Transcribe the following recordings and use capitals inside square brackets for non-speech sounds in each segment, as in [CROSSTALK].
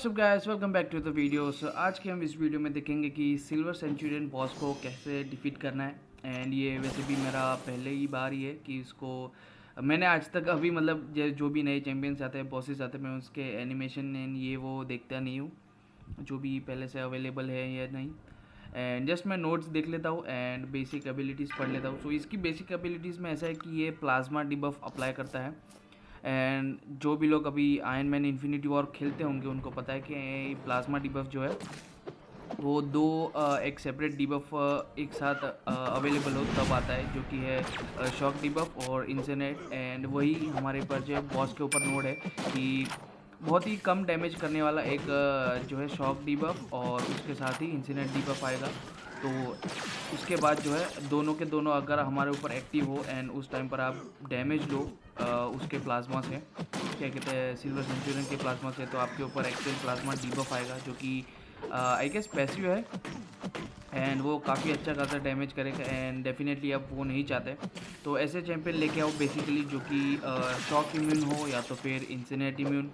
What's up guys welcome back to the video so आज के हम इस वीडियो में देखेंगे कि सिल्वर सेंचुरियन बॉस को कैसे डिफीट करना है। एंड ये वैसे भी मेरा पहले ही बार ही है कि इसको मैंने आज तक अभी मतलब जो भी नए चैम्पियंस आते हैं बॉसेस आते हैं मैं उसके एनिमेशन एंड ये वो देखता नहीं हूँ। जो भी पहले से अवेलेबल है या नहीं। एंड जस्ट मैं नोट्स देख लेता हूँ एंड बेसिक एबिलिटीज़ पढ़ लेता हूँ। सो so, इसकी बेसिक एबिलिटीज़ में ऐसा है कि ये प्लाज्मा डिबफ अप्लाई करता है। एंड जो भी लोग अभी आयन मैन इन्फिनिटी वॉर खेलते होंगे, उनको पता है कि प्लाज्मा डिबफ जो है, वो दो एक सेपरेट डिबफ एक साथ अवेलेबल हो, तब आता है, जो कि है शॉक डिबफ और इंसनेट एंड वही हमारे पर जो बॉस के ऊपर नोड है कि बहुत ही कम डैमेज करने वाला एक जो है शॉक डिबफ और उसके साथ ही इंसिनेंट डिबफ आएगा। तो उसके बाद जो है, दोनों के दोनों अगर हमारे ऊपर एक्टिव हो एंड उस टाइम पर आप डैमेज लो उसके प्लाज्मा से क्या कहते हैं, सिल्वर सेंचुरियन के प्लाज्मा से तो आपके ऊपर एक्चुअल प्लाज्मा डीबफ आएगा, जो कि आई गेस पैसिव है। एंड वो काफ़ी अच्छा खासा डैमेज करेगा एंड डेफिनेटली आप वो नहीं चाहते। तो ऐसे चैंपियन लेके आओ बेसिकली जो कि शॉक इम्यून हो या तो फिर इंसिनेट इम्यून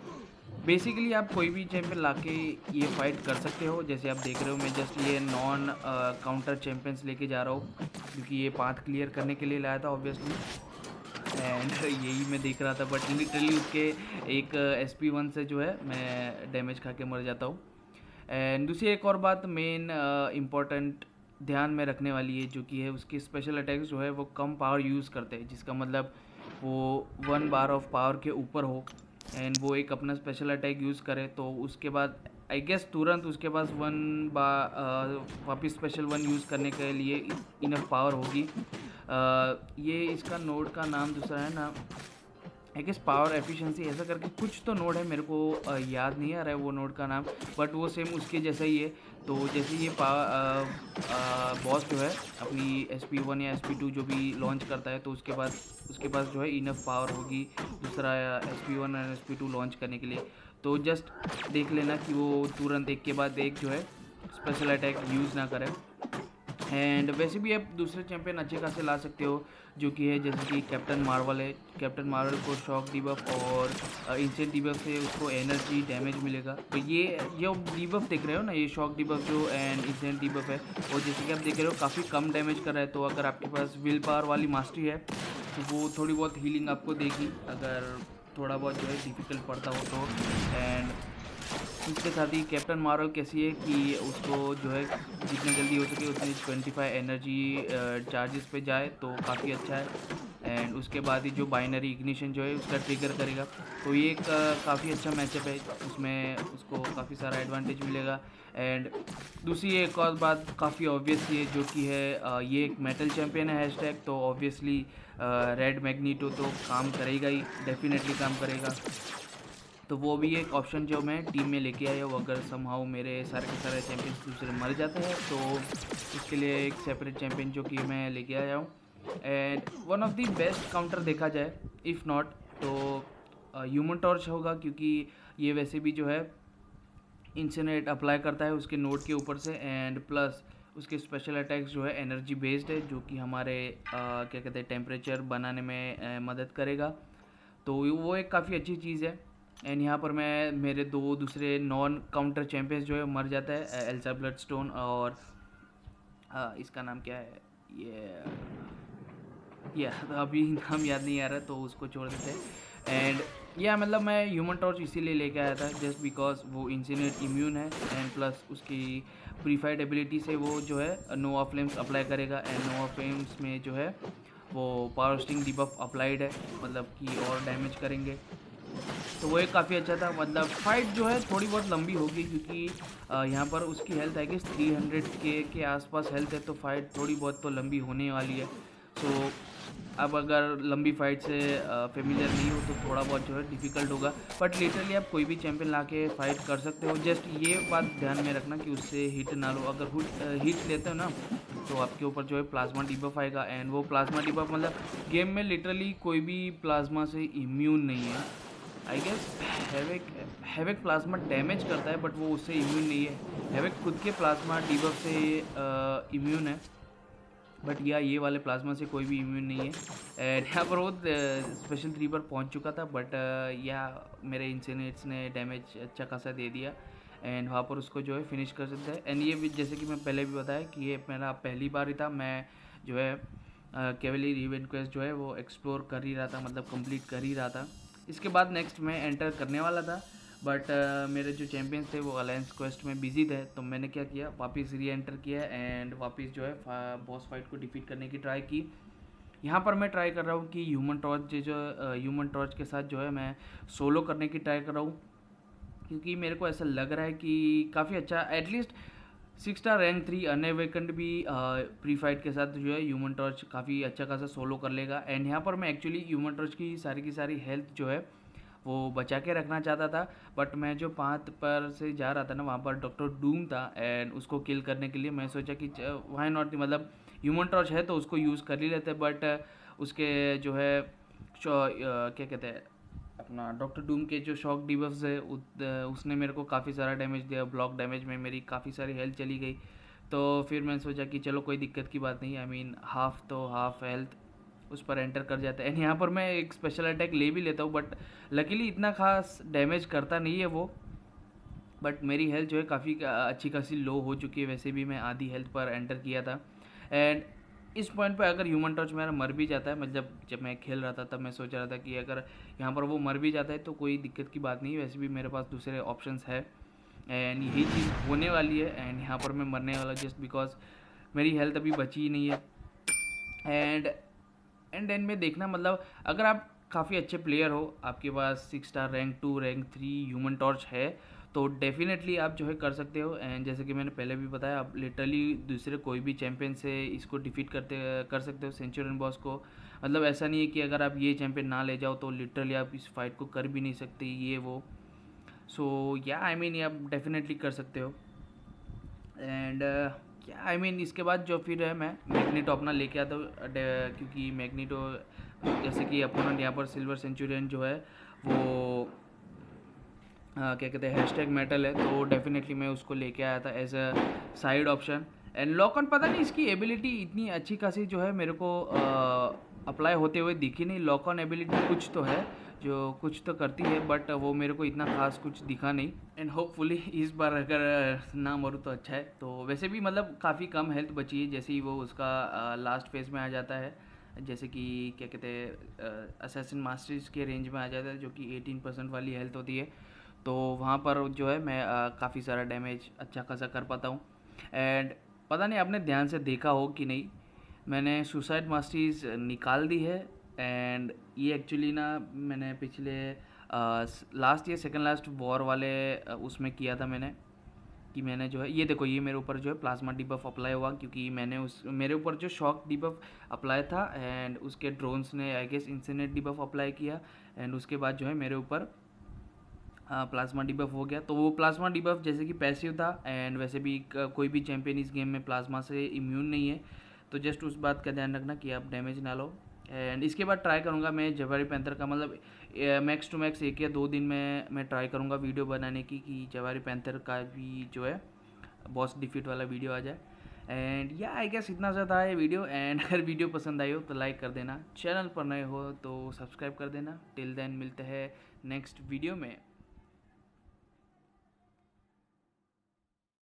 बेसिकली आप कोई भी चैंपियन लाके ये फाइट कर सकते हो। जैसे आप देख रहे हो, मैं जस्ट ये नॉन काउंटर चैंपियंस लेके जा रहा हूँ, क्योंकि ये पाथ क्लियर करने के लिए लाया था ऑब्वियसली एंड यही मैं देख रहा था बट लिटरली उसके एक एस पी वन से जो है, मैं डैमेज खा के मर जाता हूँ। एंड दूसरी एक और बात मेन इंपॉर्टेंट ध्यान में रखने वाली है, जो कि है उसकी स्पेशल अटैक्स जो है, वो कम पावर यूज़ करते हैं, जिसका मतलब वो वन बार ऑफ़ पावर के ऊपर हो एंड वो एक अपना स्पेशल अटैक यूज़ करे तो उसके बाद आई गेस तुरंत उसके पास वन बा वापिस स्पेशल वन यूज़ करने के लिए इनफ पावर होगी। ये इसका नोड का नाम दूसरा है ना आई गेस पावर एफिशिएंसी ऐसा करके कुछ तो नोड है मेरे को याद नहीं आ रहा है वो नोड का नाम बट वो सेम उसके जैसा ही है। तो जैसे ये पावर बॉस जो है, अपनी एस पी वन या एस पी टू जो भी लॉन्च करता है तो उसके बाद, उसके पास जो है इनफ पावर होगी दूसरा S P one and S P two launch करने के लिए। तो जस्ट देख लेना कि वो तुरंत एक के बाद एक जो है स्पेशल अटैक यूज़ ना करें। एंड वैसे भी आप दूसरे चैंपियन अच्छे खासे ला सकते हो, जो कि है जैसे कि कैप्टन मार्वल है। कैप्टन मार्वल को शॉक डिबफ और इंसेंट डिबफ से उसको एनर्जी डैमेज मिलेगा। तो ये ये डिबफ देख रहे हो ना? ये शॉक डिबफ जो एंड इंसेंट डिबफ है। और जैसे कि आप देख रहे हो, काफ़ी कम डैमेज कर रहा है। तो अगर आपके पास विल पावर वाली मास्टरी है तो वो थोड़ी बहुत हीलिंग आपको देगी। अगर थोड़ा बहुत जो है डिफ़िकल्ट पड़ता हो तो। एंड इसके साथ ही कैप्टन मार्वल कैसी है कि उसको जो है जितनी जल्दी हो सके उतनी ट्वेंटी फाइव एनर्जी चार्जेस पे जाए तो काफ़ी अच्छा है। एंड उसके बाद ही जो बाइनरी इग्निशन जो है उसका ट्रिगर करेगा। तो ये एक काफ़ी अच्छा मैचअप है, उसमें उसको काफ़ी सारा एडवांटेज मिलेगा। एंड दूसरी एक और बात काफ़ी ऑब्वियस है जो कि है ये एक मेटल चैम्पियन है हैशटैग तो ऑब्वियसली रेड मैग्नीटो तो काम करेगा ही डेफिनेटली काम करेगा। तो वो भी एक ऑप्शन जो मैं टीम में लेके आया हूँ। अगर समहाउ मेरे सारे के सारे चैम्पियंस दूसरे मर जाते हैं तो इसके लिए एक सेपरेट चैम्पियन जो कि मैं लेके आया हूँ। And one of the best counter देखा जाए इफ़ नॉट तो ह्यूमन टॉर्च होगा क्योंकि ये वैसे भी जो है इंसनेट अप्लाई करता है उसके नोट के ऊपर से। एंड प्लस उसके स्पेशल अटैक्स जो है एनर्जी बेस्ड है जो कि हमारे आ, क्या कहते हैं टेम्परेचर बनाने में आ, मदद करेगा। तो वो एक काफ़ी अच्छी चीज़ है। एंड यहाँ पर मैं मेरे दो दूसरे नॉन काउंटर चैम्पियंस जो है मर जाता है एल्सा ब्लड स्टोन और आ, इसका नाम क्या है? ये या तो अभी नाम याद नहीं आ रहा तो उसको छोड़ देते हैं। एंड या मतलब मैं ह्यूमन टॉर्च इसीलिए लेके आया था जस्ट बिकॉज़ वो इंसिनेट इम्यून है एंड प्लस उसकी प्रीफाइड एबिलिटी से वो जो है नोवा फ्लेम्स अप्लाई करेगा एंड नोवा फ्लेम्स में जो है वो पावर स्टिंग डिबफ अप्लाइड है मतलब कि और डैमेज करेंगे। तो वो एक काफ़ी अच्छा था। मतलब फाइट जो है थोड़ी बहुत लंबी होगी क्योंकि यहाँ पर उसकी हेल्थ है कि थ्री हंड्रेड के के आसपास हेल्थ है तो फाइट थोड़ी बहुत तो लंबी होने वाली है। सो so, अब अगर लंबी फाइट से फेमिलियर नहीं हो तो थोड़ा बहुत जो है डिफ़िकल्ट होगा। बट लिटरली आप कोई भी चैंपियन ला के फाइट कर सकते हो। जस्ट ये बात ध्यान में रखना कि उससे हिट ना लो। अगर हुट हिट लेते हो ना तो आपके ऊपर जो है प्लाज्मा डिबफ आएगा। एंड वो प्लाज्मा डिबफ मतलब गेम में लिटरली कोई भी प्लाज्मा से इम्यून नहीं है। I guess havoc havoc plasma damage करता है बट वो उससे इम्यून नहीं है। हैवेक खुद के प्लाज्मा डीबफ से इम्यून है। बट या ये वाले प्लाज्मा से कोई भी इम्यून नहीं है। एंड [LAUGHS] यहाँ पर वो स्पेशल थ्री पर पहुँच चुका था बट या मेरे इंसिनेट्स ने डैमेज अच्छा खासा दे दिया। एंड वहाँ पर उसको जो है फिनिश कर सकते हैं। एंड ये भी, जैसे कि मैं पहले भी बताया कि ये मेरा पहली बार ही था, मैं जो है केवली इवेंट क्वेस्ट जो है वो एक्सप्लोर कर ही रहा था मतलब कंप्लीट कर ही रहा था। इसके बाद नेक्स्ट मैं एंटर करने वाला था बट uh, मेरे जो चैम्पियंस थे वो अलायंस क्वेस्ट में बिज़ी थे तो मैंने क्या किया वापस री एंटर किया एंड वापस जो है बॉस फाइट को डिफीट करने की ट्राई की। यहाँ पर मैं ट्राई कर रहा हूँ कि ह्यूमन टॉर्च जो ह्यूमन टॉर्च के साथ जो है मैं सोलो करने की ट्राई कर रहा हूँ क्योंकि मेरे को ऐसा लग रहा है कि काफ़ी अच्छा at least six star rank three unawakened भी प्री फाइट के साथ जो है ह्यूमन टॉर्च काफ़ी अच्छा खासा सोलो कर लेगा। एंड यहाँ पर मैं एक्चुअली ह्यूमन टॉर्च की सारी की सारी हेल्थ जो है, वो बचा के रखना चाहता था। बट मैं जो पाँच पर से जा रहा था ना, वहाँ पर डॉक्टर डूम था एंड उसको किल करने के लिए मैं सोचा कि वाई नॉट मतलब ह्यूमन टॉर्च है तो उसको यूज़ कर ही लेते बट उसके जो है क्या कहते हैं अपना डॉक्टर डूम के जो शॉक डिबफ्स है उसने मेरे को काफ़ी सारा डैमेज दिया ब्लॉक डैमेज में मेरी काफ़ी सारी हेल्थ चली गई। तो फिर मैंने सोचा कि चलो कोई दिक्कत की बात नहीं आई मीन हाफ़ तो हाफ़ हेल्थ उस पर एंटर कर जाता है। एंड यहाँ पर मैं एक स्पेशल अटैक ले भी लेता हूँ बट लकीली इतना खास डैमेज करता नहीं है वो। बट मेरी हेल्थ जो है काफ़ी, अच्छी खासी लो हो चुकी है, वैसे भी मैं आधी हेल्थ पर एंटर किया था। एंड इस पॉइंट पे अगर ह्यूमन टच मेरा मर भी जाता है मतलब जब मैं खेल रहा था, तब मैं सोच रहा था कि अगर यहाँ पर वो मर भी जाता है तो कोई दिक्कत की बात नहीं वैसे भी मेरे पास दूसरे ऑप्शंस है। एंड यही चीज़ होने वाली है। एंड यहाँ पर मैं मरने वाला जस्ट बिकॉज़ मेरी हेल्थ अभी बची ही नहीं है। एंड एंड एंड में देखना मतलब अगर आप काफ़ी अच्छे प्लेयर हो, आपके पास six star rank two rank three Human Torch है तो डेफिनेटली आप जो है कर सकते हो। एंड जैसे कि मैंने पहले भी बताया, आप लिटरली दूसरे कोई भी चैम्पियन से इसको डिफीट करते, कर सकते हो सेंचुरियन बॉस को। मतलब ऐसा नहीं है कि अगर आप ये चैम्पियन ना ले जाओ तो लिटरली आप इस फाइट को कर भी नहीं सकते, ये वो। सो या आई मीन आप डेफिनेटली कर सकते हो। एंड क्या आई मीन इसके बाद जो फिर है, मैं मैग्नीटो अपना लेके आता हूँ। क्योंकि मैग्नीटो जैसे कि अपोनेंट यहाँ पर सिल्वर सेंचुरियन जो है, वो क्या कहते हैं हैशटैग मेटल है तो डेफिनेटली मैं उसको लेके आया था as a side option and lock on पता नहीं इसकी एबिलिटी इतनी अच्छी खासी जो है मेरे को अप्लाई होते हुए दिखी नहीं. लॉक ऑन एबिलिटी कुछ तो है, जो कुछ तो करती है बट वो मेरे को इतना खास कुछ दिखा नहीं. एंड होपफुली इस बार अगर ना मरूँ तो अच्छा है. तो वैसे भी मतलब काफ़ी कम हेल्थ बची है, जैसे ही वो उसका लास्ट फ़ेज़ में आ जाता है. जैसे कि क्या कहते हैं असेसन मास्टर्स के रेंज में आ जाता है, जो कि 18 परसेंट वाली हेल्थ होती है. तो वहाँ पर जो है मैं काफ़ी सारा डैमेज अच्छा खासा कर पाता हूँ। एंड पता नहीं आपने ध्यान से देखा हो कि नहीं, मैंने सुसाइड मास्टरीज निकाल दी है। एंड ये एक्चुअली ना मैंने पिछले last year second last war वाले उसमें किया था मैंने कि मैंने जो है, ये देखो ये मेरे ऊपर जो है प्लाज्मा डिबफ अप्लाई हुआ क्योंकि मैंने उस, मेरे ऊपर जो शॉक डिबफ अप्लाई था एंड उसके ड्रोन्स ने I guess incinerate debuff apply किया। एंड उसके बाद जो है मेरे ऊपर प्लाज्मा डिबफ हो गया। तो वो प्लाज्मा डिबफ जैसे कि पैसिव था एंड वैसे भी कोई भी चैम्पियन इस गेम में प्लाज्मा से इम्यून नहीं है। तो जस्ट उस बात का ध्यान रखना कि आप डैमेज ना लो। एंड इसके बाद ट्राई करूँगा मैं जवारी पैंथर का मतलब मैक्स टू मैक्स एक या दो दिन में, मैं ट्राई करूँगा वीडियो बनाने की कि जवारी पैंथर का भी जो है बॉस डिफीट वाला वीडियो आ जाए। एंड या आई गेस इतना ज़्यादा है वीडियो एंड अगर वीडियो पसंद आई हो तो लाइक कर देना। चैनल पर नए हो तो सब्सक्राइब कर देना। टिल देन मिलते हैं नेक्स्ट वीडियो में।